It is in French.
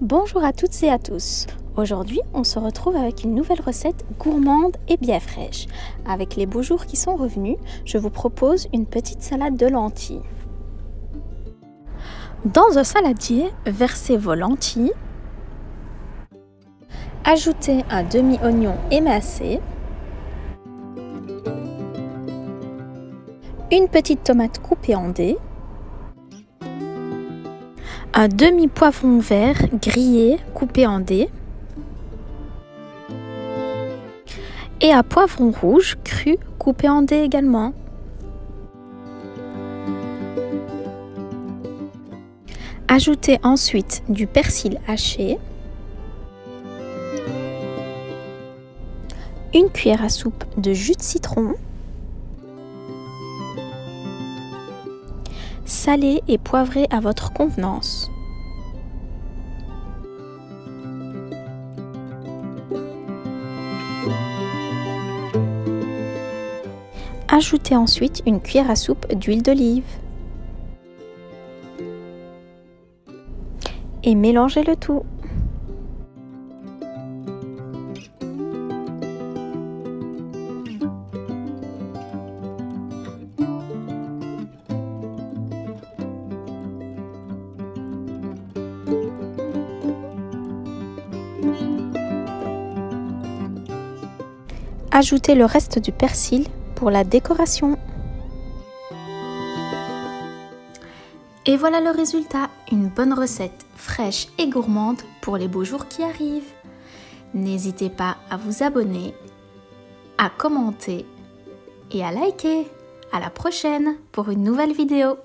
Bonjour à toutes et à tous. Aujourd'hui, on se retrouve avec une nouvelle recette gourmande et bien fraîche. Avec les beaux jours qui sont revenus, je vous propose une petite salade de lentilles. Dans un saladier, versez vos lentilles. Ajoutez un demi-oignon émincé. Une petite tomate coupée en dés un demi-poivron vert grillé coupé en dés. Et un poivron rouge cru coupé en dés également. Ajoutez ensuite du persil haché, une cuillère à soupe de jus de citron, salé et poivré à votre convenance. Ajoutez ensuite une cuillère à soupe d'huile d'olive. Et mélangez le tout. Ajoutez le reste du persil pour la décoration. Et voilà le résultat, une bonne recette fraîche et gourmande pour les beaux jours qui arrivent. N'hésitez pas à vous abonner, à commenter et à liker. À la prochaine pour une nouvelle vidéo.